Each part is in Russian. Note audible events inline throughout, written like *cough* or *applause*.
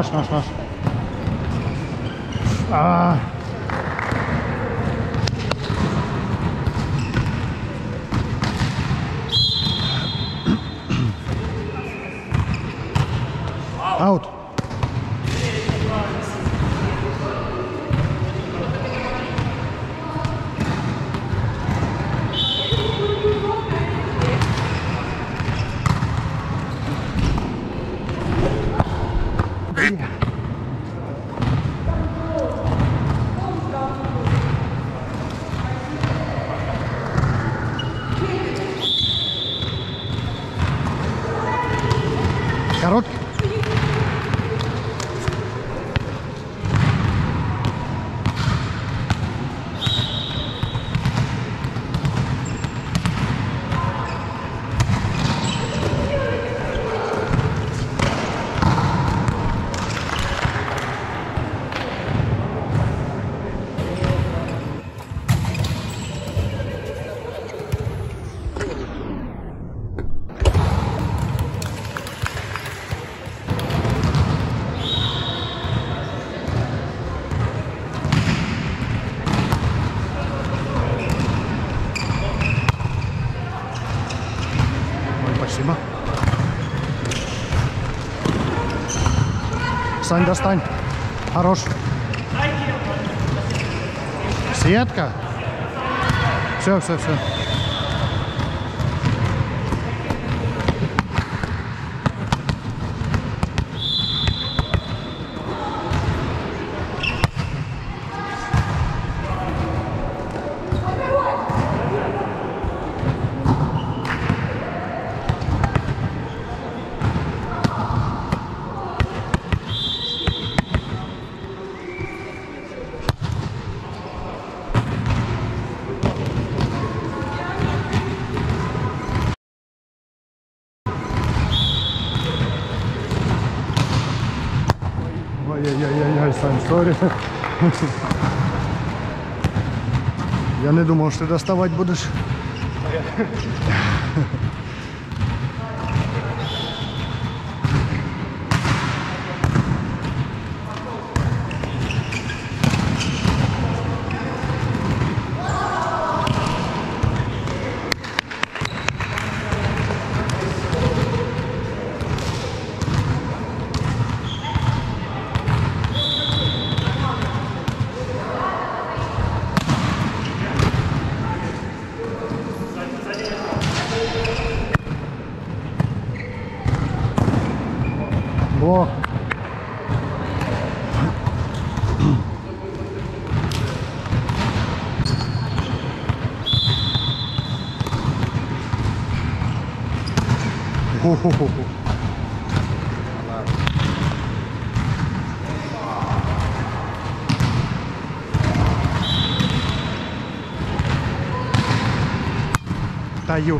nas, nas, nas. Ah. Out. Сань, достань. Хорош. Сетка. Все, все, все. Ой-ой-ой, Сань, сорі. Я не думав, що ти доставати будеш. Boa. Oh, oh, oh. Tá aí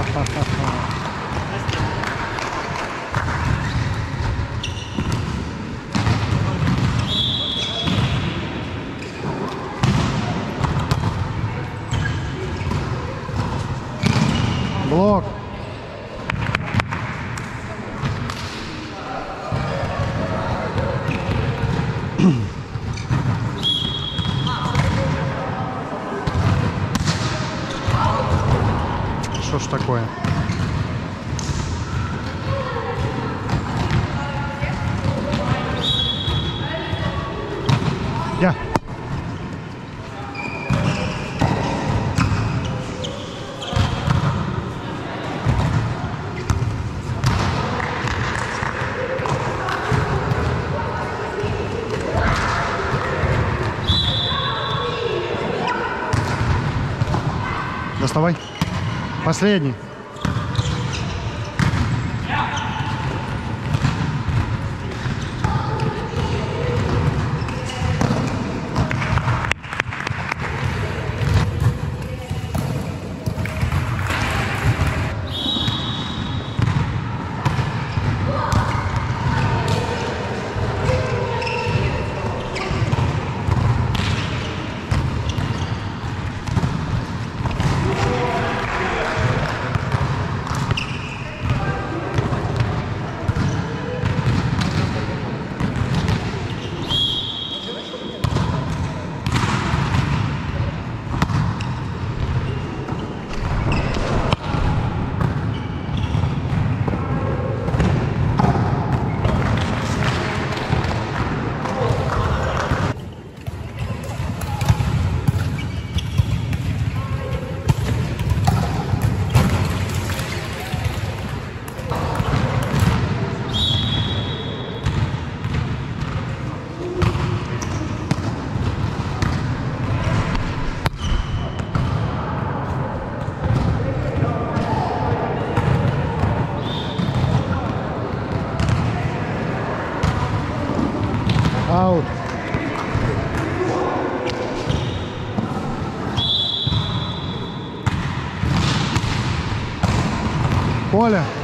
А, *laughs* Блок. Что ж такое? Я. Доставай. Последний. Olha,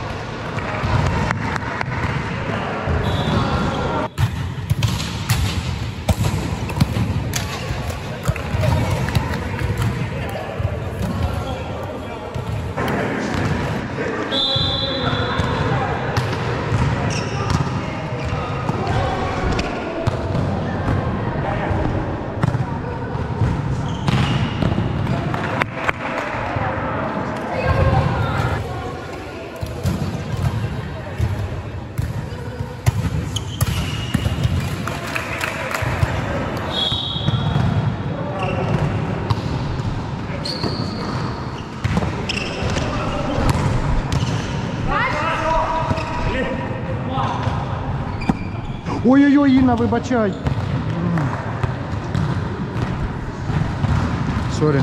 Ой-ой-ой, Інна, вибачай. Сорі.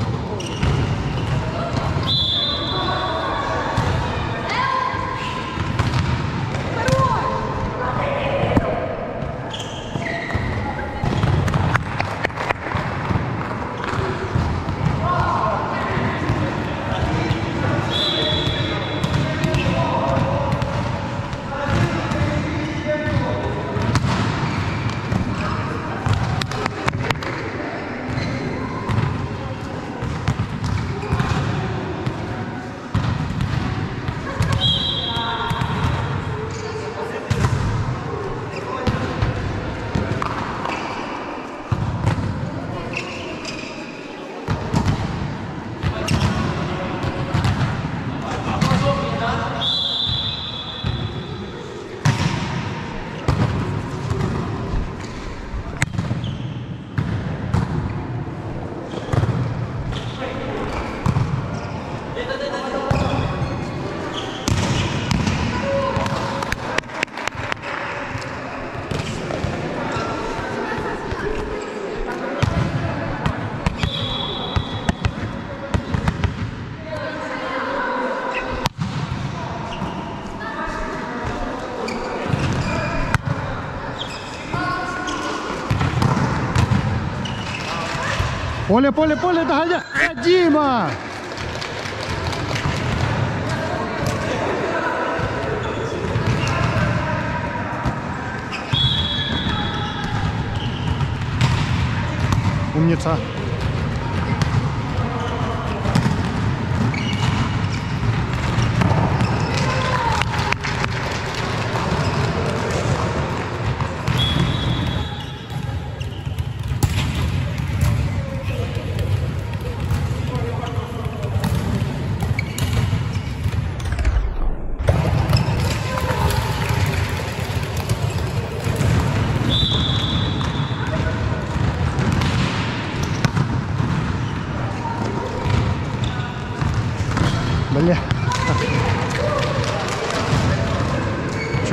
Поле, поле, поле, догоняй! А, Дима! Умница.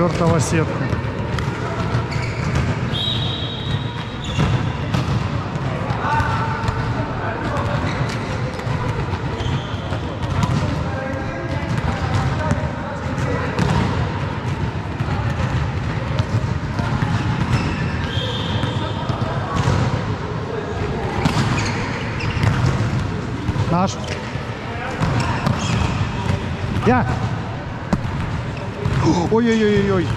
Чертова сетка. Ой-ой-ой-ой.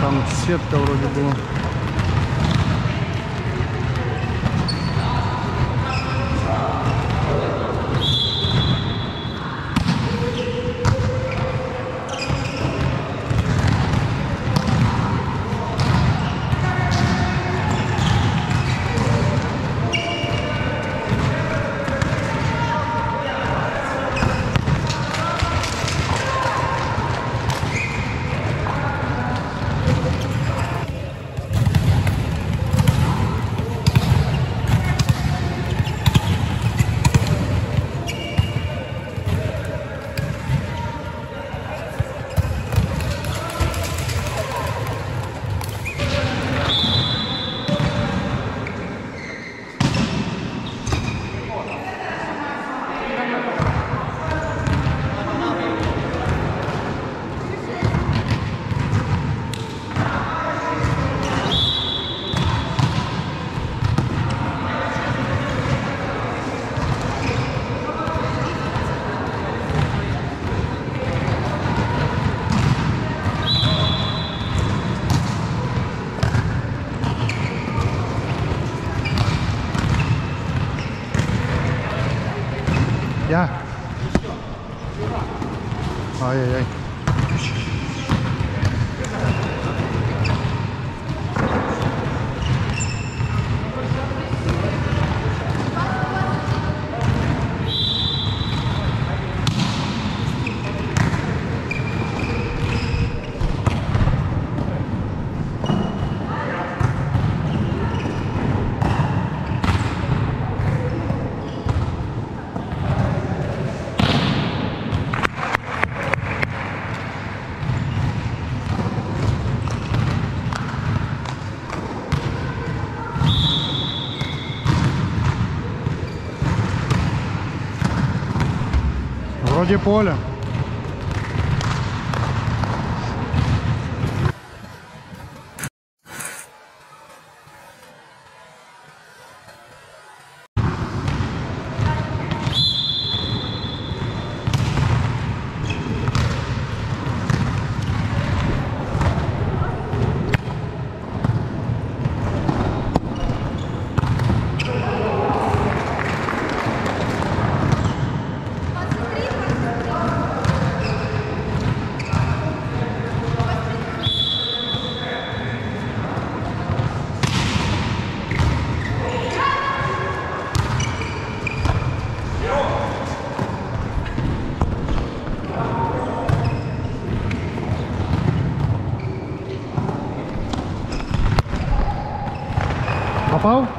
Там сетка вроде была. Ai, ai, ai. Вроде поле. Попал?